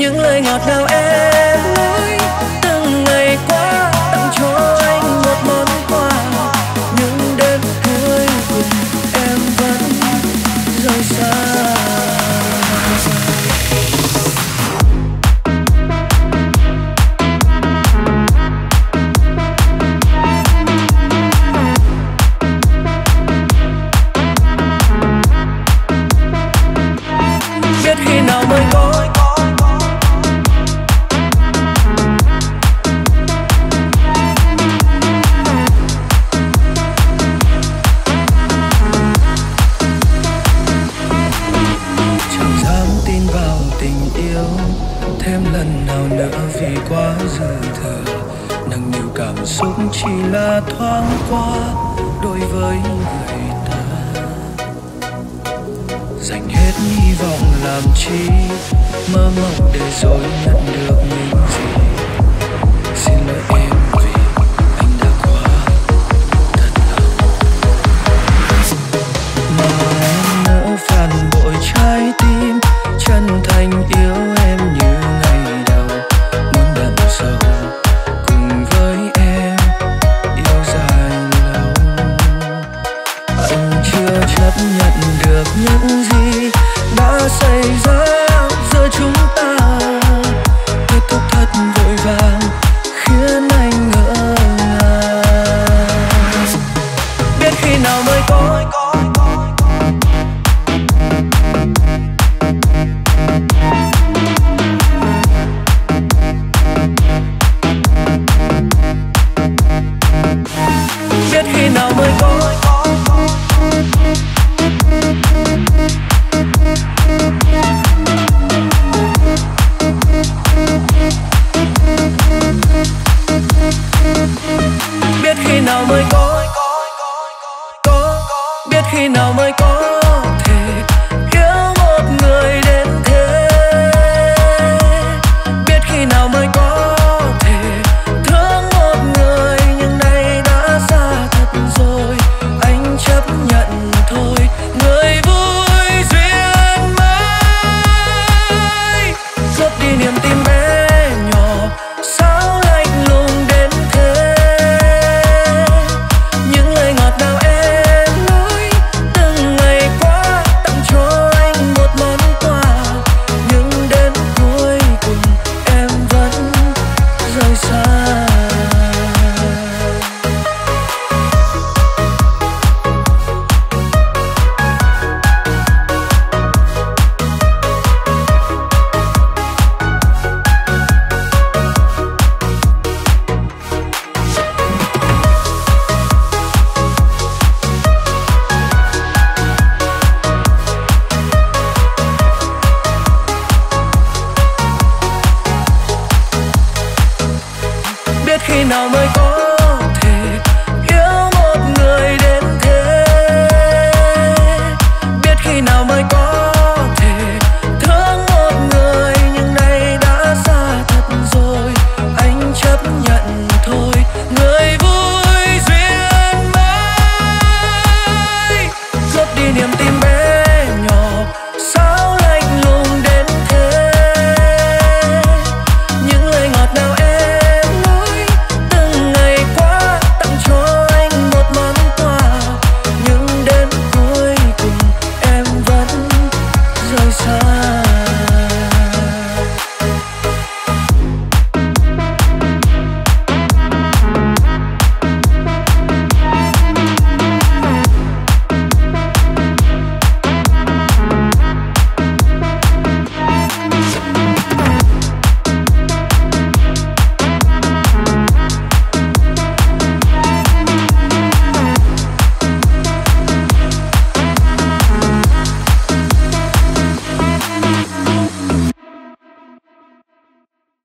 những lời ngọt nào em quá dư thừa. Nặng nhiều cảm xúc chỉ là thoáng qua đối với người ta. Dành hết hy vọng làm chi, mơ mộng để rồi nhận được biết khi nào mới có. Biết khi nào mới có. khi nào mới có